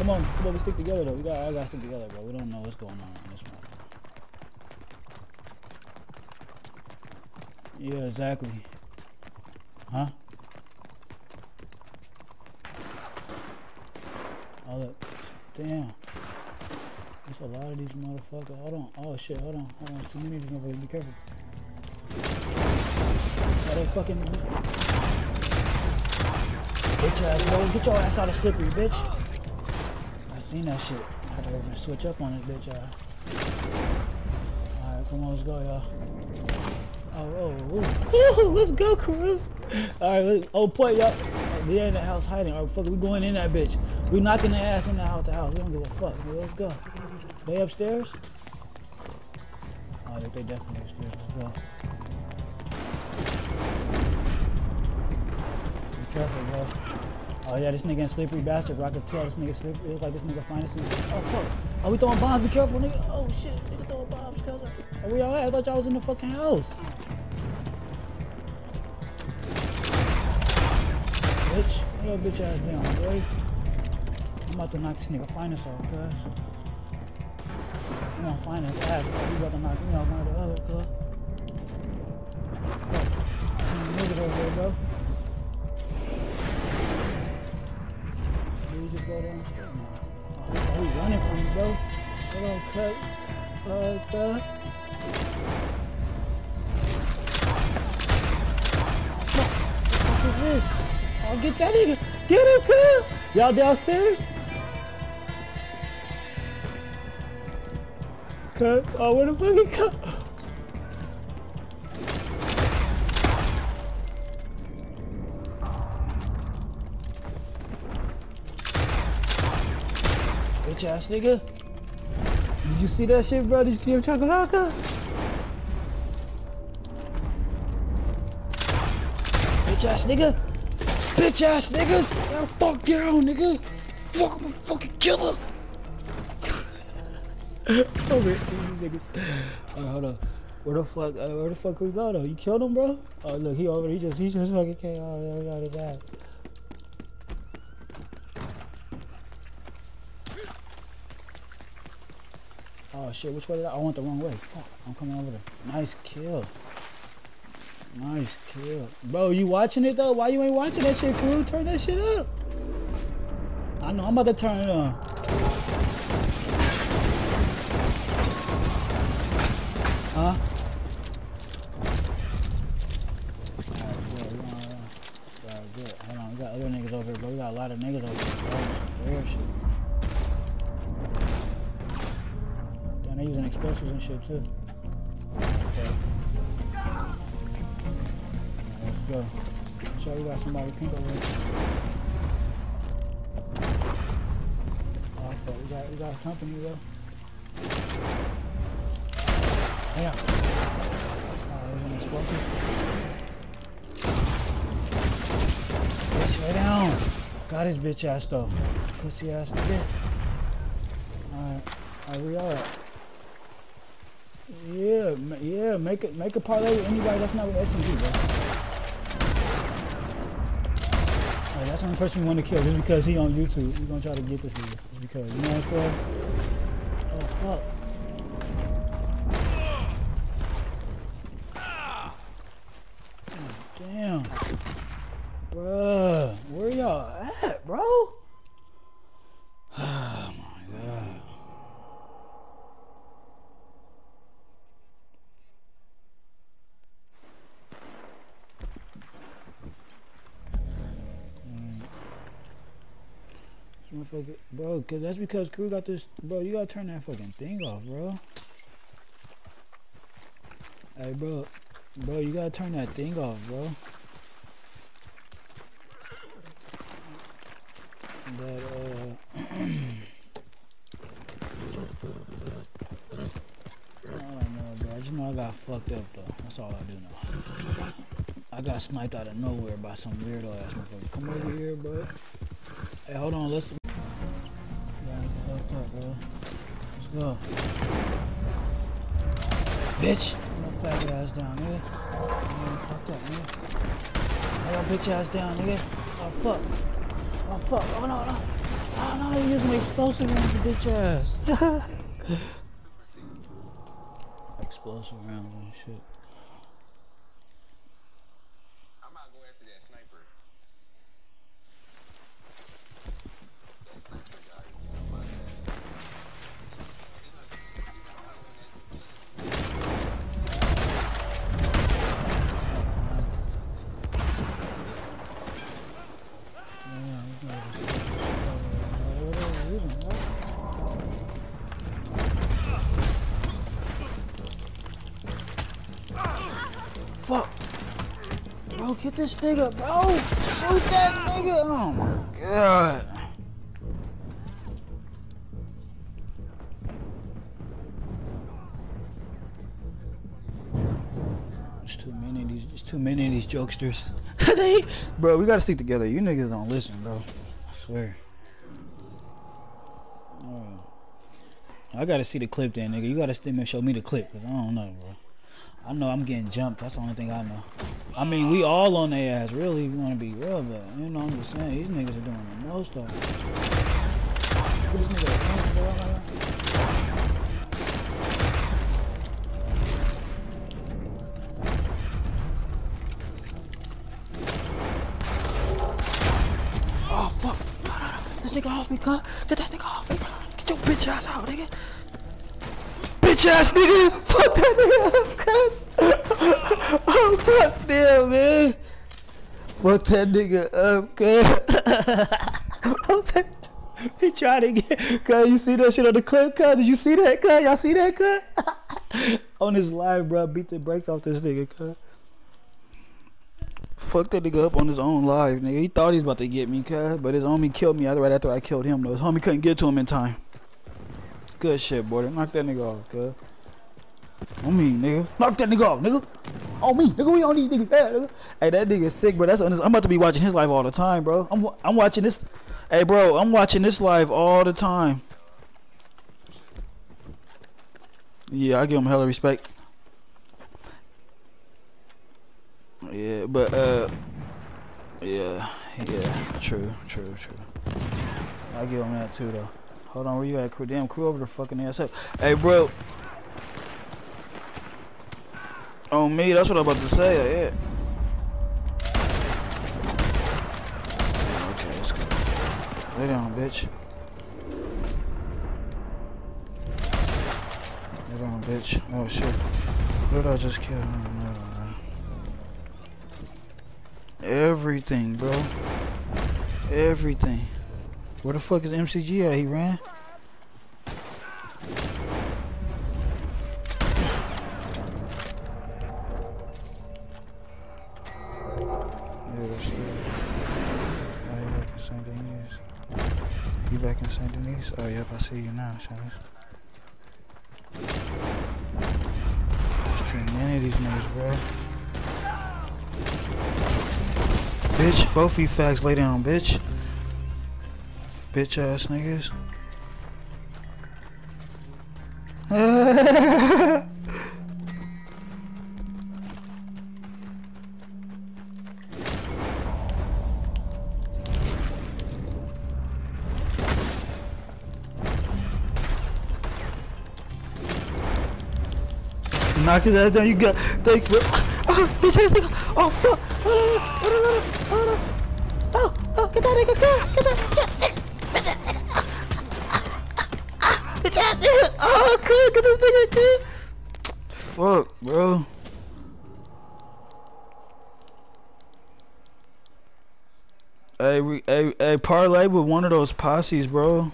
Come on, come on, we stick together though. We got, I gotta stick together, bro. We don't know what's going on in this one. Yeah, exactly. Huh? Oh look, damn. There's a lot of these motherfuckers. Hold on. Oh shit, hold on. Hold on. Too many of these motherfuckers. Be careful. Oh, they fucking. Bitch ass, bro. Get your ass out of slippery, bitch. Seen that shit. I had to even switch up on this bitch ass. Alright, come on, let's go, y'all. Oh, oh, ooh. let's go, crew. Alright, oh, point, y'all. They in the house hiding. Alright, fuck, we going in that bitch. We knocking their ass in the house. The house. We don't give a fuck. Let's go. They upstairs? Oh, they definitely upstairs. Let's go. Be careful, bro. Oh yeah, this nigga in slippery bastard, bro. I could tell this nigga slippery. It looks like this nigga finest. Oh fuck. Are we throwing bombs? Be careful, nigga. Oh shit. Nigga throwing bombs, cuz. Are we alright? I thought y'all was in the fucking house. Bitch. Your bitch ass down, boy. I'm about to knock this nigga finest off, cuz. I'm gonna ass, bro. You about to knock me off one of the other, cuz. Nigga over there, bro. Just go? No. Oh, he's running from me, bro. Cut. Uh, cut. This? Oh, get that nigga. Get him, cuz. Y'all downstairs? Cut. Oh, where the fuck he come? Bitch ass nigga. Did you see that shit, bro? Did you see him chocolate? Bitch ass nigga. Bitch ass niggas. Yeah, fuck down, nigga. Fuck, I'm a fucking killer. man, these niggas. Alright, hold on. Where the fuck, uh, where the fuck though? You killed him, bro? Oh, look, he over, he just, he just fucking came out. Oh, got his ass. Oh shit, which way did I? I went the wrong way. Fuck, I'm coming over there. Nice kill. Nice kill. Bro, you watching it though? Why you ain't watching that shit, crew? Turn that shit up. I know, I'm about to turn it on. Huh? Uh, Alright, good. Hold on, we got other niggas over here, bro. We got a lot of niggas over here, bro. Explosives and shit too. Okay. Let's go. Sure, we got somebody pink over here. Oh, we got, we got company, bro. Damn. Oh. Bitch, lay down. Got his bitch ass though. Pussy ass nigga. Alright. Alright, we alright. Yeah, yeah, make it make a parlay with anybody that's not with SMG, bro. That's the only person we want to kill just because he on YouTube. We gonna try to get this nigga. Just because, you know what I'm saying? Oh fuck. Motherfucker- Bro, cause that's because crew got this. Bro, you gotta turn that fucking thing off, bro. Hey, bro, bro, you gotta turn that thing off, bro. That uh, I don't know, bro. I just know I got fucked up though. That's all I do know. I got sniped out of nowhere by some weirdo ass motherfucker. Come over here, bro. Hey, hold on, let's. Go. Bitch! Put that ass down, nigga. Fucked up, nigga. Lay your bitch ass down, nigga. Oh, fuck. Oh, fuck. Oh, no, no. Oh no, you're using explosive rounds, you bitch ass. explosive rounds and shit. Get this nigga, bro. Shoot that nigga. Oh my god. There's too many of these. There's too many of these jokesters. bro, we gotta stick together. You niggas don't listen, bro. I swear. Oh. I gotta see the clip then, nigga. You gotta still show me the clip, cause I don't know, bro. I know I'm getting jumped. That's the only thing I know. I mean, we all on their ass, really, if you want to be real, but, you know, I'm just saying, these niggas are doing the most of it. Oh, fuck. This nigga off me, cut. Get bitch ass nigga. Fuck that nigga up, cuz. oh, fuck them, man. Fuck that nigga up, cuz. he tried to get, cuz, you see that shit on the clip, cuz? Did you see that, cuz? Y'all see that, cuz? on his live, bro, beat the brakes off this nigga, cuz. Fuck that nigga up on his own live, nigga. He thought he was about to get me, cuz, but his homie killed me right after I killed him, though. His homie couldn't get to him in time. Good shit, boy. Knock that nigga off, cuz. On me, nigga. Knock that nigga off, nigga. On me, nigga. We on these niggas. Hey, nigga. Hey, that nigga sick, bro. That's on I'm about to be watching his live all the time, bro. I'm I'm watching this. Hey, bro. I'm watching this live all the time. Yeah, I give him hella respect. Yeah, but uh, yeah, yeah, true, true, true. I give him that too, though. Hold on, where you at, crew? Damn, crew over the fucking ass up. Hey, bro. On me, that's what I'm about to say, yeah. Okay, let's go. Lay down, bitch. Lay down, bitch. Oh, shit. What did I just kill? Everything, bro. Everything. Where the fuck is SMG at? He ran? You back in St. Denis? Oh, yep, I see you now, Shanice. There's too many of these niggas, bro. Bitch, both of you fags lay down, bitch bitch ass niggas. Knock his ass down, you got, thanks, bro. Oh, bitch ass nigga. Oh, fuck. Oh, oh, oh, oh, oh, get that nigga, that, get that. Oh, good, get this nigga, kid. Fuck, bro. Hey, we, hey, hey, parlay with one of those posses, bro.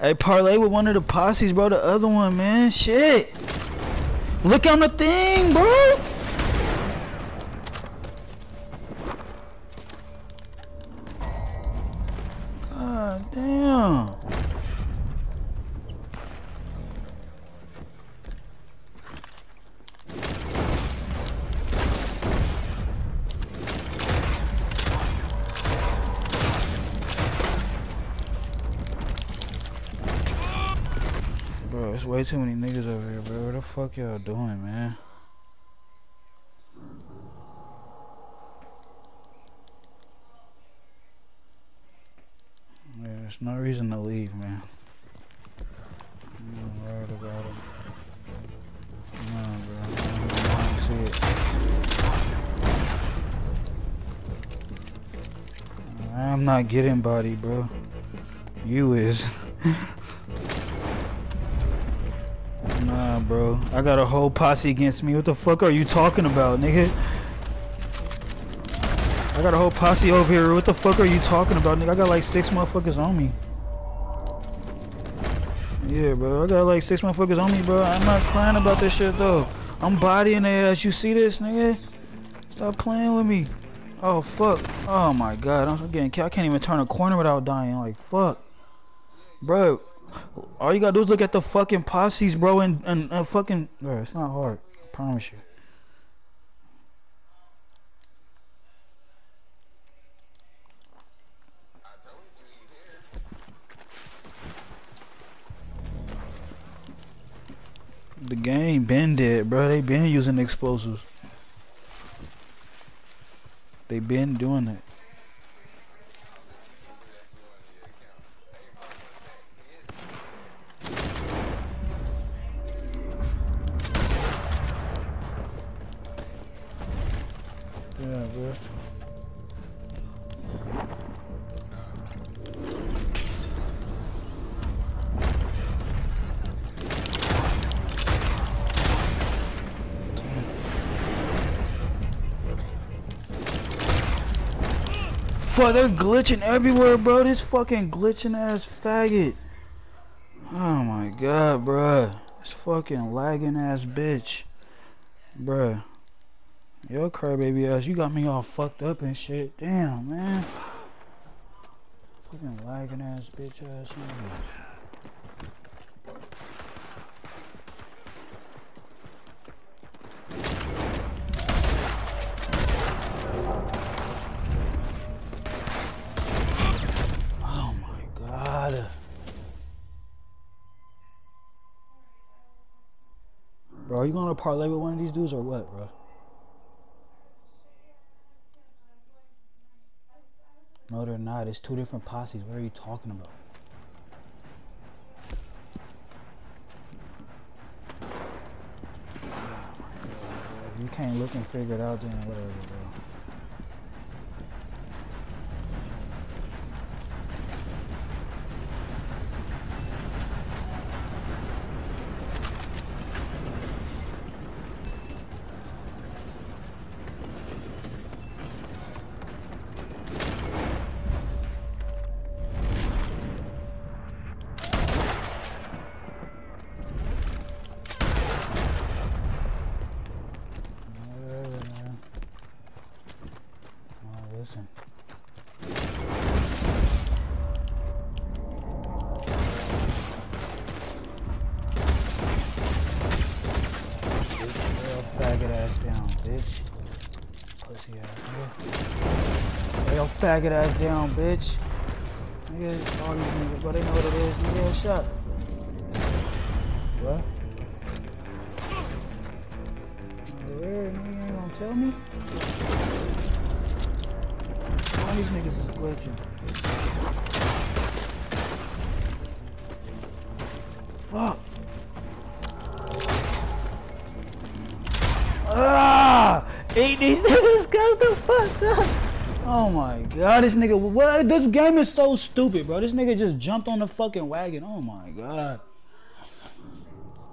Hey, parlay with one of the posses, bro. The other one, man. Shit. Look on the thing, bro. Too many niggas over here, bro. What the fuck y'all doing, man? Yeah, There's no reason to leave, man. I'm worried about it. No, bro. I don't see it. I'm not getting body, bro. You is. nah, bro. I got a whole posse against me. What the fuck are you talking about, nigga? I got a whole posse over here. What the fuck are you talking about, nigga? I got like six motherfuckers on me. Yeah, bro. I got like six motherfuckers on me, bro. I'm not crying about this shit, though. I'm bodying their ass. You see this, nigga? Stop playing with me. Oh, fuck. Oh, my God. I'm getting I can't even turn a corner without dying. Like, fuck. Bro, all you gotta do is look at the fucking posses, bro, and, and, and fucking... Bro, it's not hard. I promise you. The game been dead, bro. They been using explosives. They been doing it. Fuck, they're glitching everywhere, bro. This fucking glitching ass faggot. Oh my god, bruh. This fucking lagging ass bitch. Bruh. Yo, crybaby ass, you got me all fucked up and shit. Damn, man. Fucking lagging ass bitch ass. Nigga. Bro, are you gonna parlay with one of these dudes or what, bro? No, they're not. It's two different posses. What are you talking about? Ah, if you can't look and figure it out, then whatever, bro. Faggot ass down, bitch. Nigga, all these niggas, bro, they know what it is. Nigga, shut. What? Where, nigga, you ain't gonna tell me? All these niggas is glitching. Fuck. Ah! Eat these niggas, go the fuck up! Oh my god, this nigga, what? This game is so stupid, bro. This nigga just jumped on the fucking wagon. Oh my god.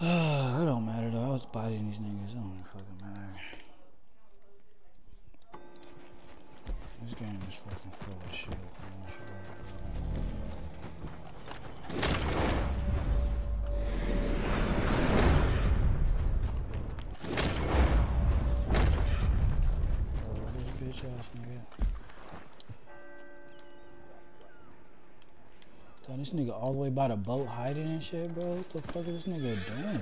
It don't matter though. I was biting these niggas. It don't fucking matter. This game is fucking full of shit. This nigga all the way by the boat hiding and shit, bro. What the fuck is this nigga doing?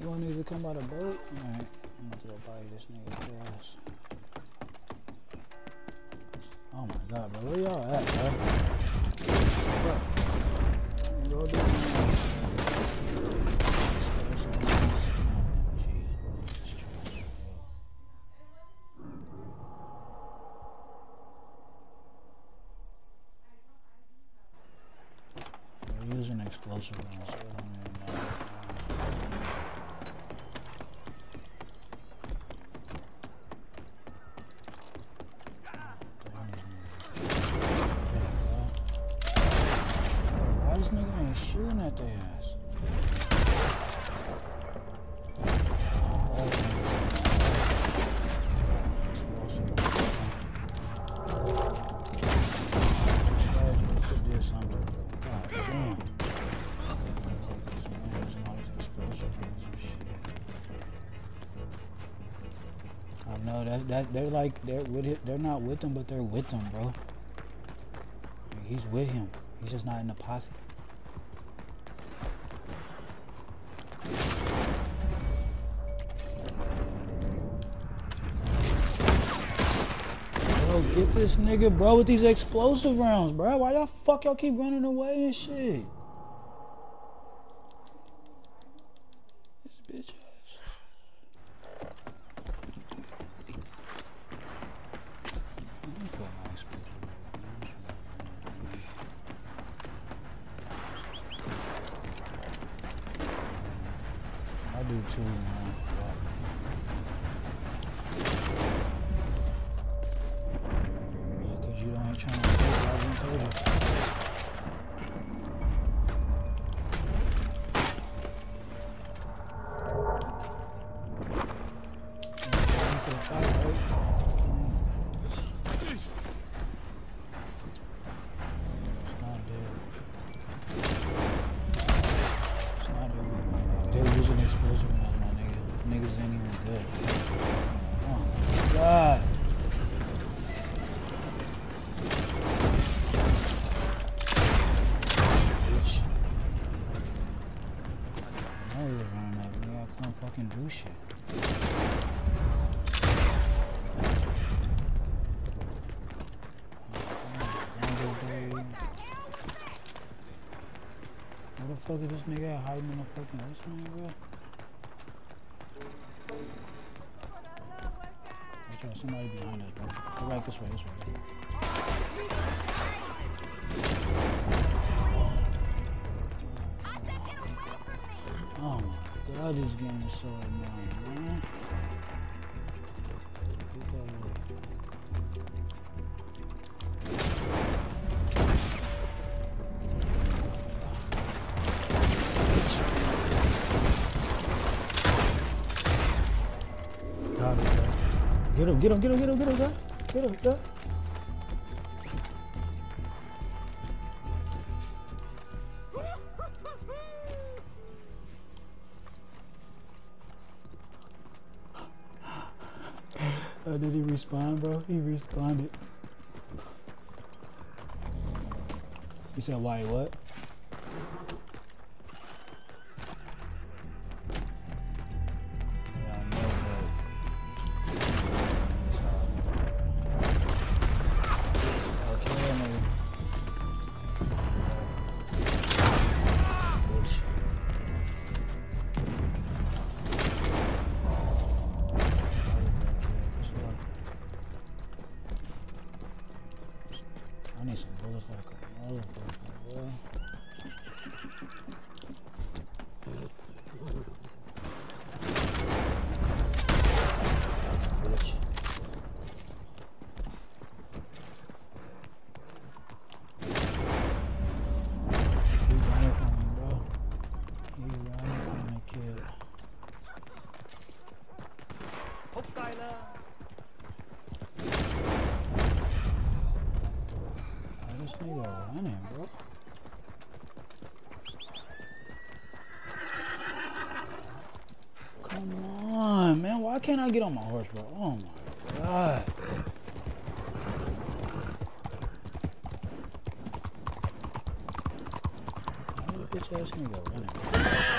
You want niggas to come by the boat? Alright, I'm gonna go body this nigga's ass. Oh my god, bro. Where y'all at, bro? Bro. Go do it. explosive rounds, that that they're like they're with it. They're not with him, but they're with him, bro. He's with him. He's just not in the posse. Bro, get this nigga, bro, with these explosive rounds, bro. Why y'all fuck y'all keep running away and shit? Nigga hiding in the fucking man, bro? Out, somebody behind us. Go right this way, this way. Oh my god, this game is so annoying, man. Get him, get him, get him, get him, get him. Get him, bro. Uh, did he respond, bro? He responded. You said why what? Running, bro? Come on, man. Why can't I get on my horse, bro? Oh my god. Bitch ass nigga running?